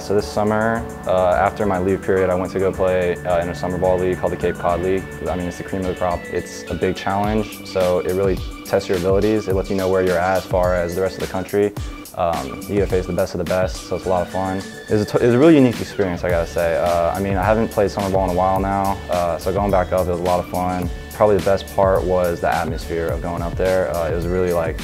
So this summer, uh, after my leave period, I went to go play uh, in a summer ball league called the Cape Cod League. I mean, it's the cream of the crop. It's a big challenge, so it really tests your abilities. It lets you know where you're at as far as the rest of the country. Um, you face the best of the best, so it's a lot of fun. It was a, it a really unique experience, I gotta say. Uh, I mean, I haven't played summer ball in a while now, uh, so going back up, it was a lot of fun. Probably the best part was the atmosphere of going up there. Uh, it was really like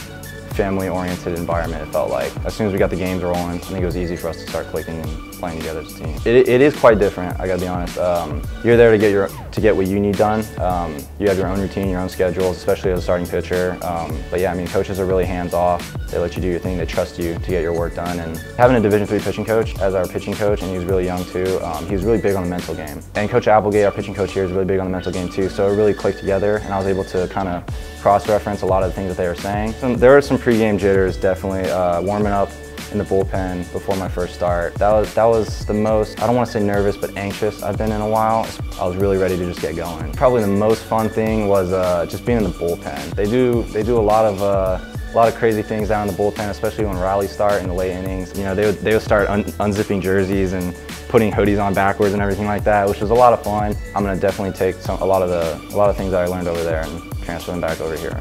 family-oriented environment, it felt like. As soon as we got the games rolling, I think it was easy for us to start clicking and playing together as a team. It, it is quite different, I gotta be honest. Um, you're there to get, your, to get what you need done. Um, you have your own routine, your own schedules, especially as a starting pitcher. Um, but yeah, I mean, coaches are really hands-off. They let you do your thing, they trust you to get your work done. And having a Division III pitching coach as our pitching coach, and he was really young too, um, he was really big on the mental game. And Coach Applegate, our pitching coach here, is really big on the mental game too, so it really clicked together, and I was able to kind of cross-reference a lot of the things that they were saying. There were some pre-game jitters, definitely, uh, warming up in the bullpen before my first start. That was, that was the most, I don't want to say nervous, but anxious I've been in a while. I was really ready to just get going. Probably the most fun thing was uh, just being in the bullpen. They do, they do a lot of uh, a lot of crazy things down in the bullpen, especially when rallies start in the late innings. You know, they would, they would start un unzipping jerseys and putting hoodies on backwards and everything like that, which was a lot of fun. I'm gonna definitely take some, a lot of the a lot of things that I learned over there and transfer them back over here.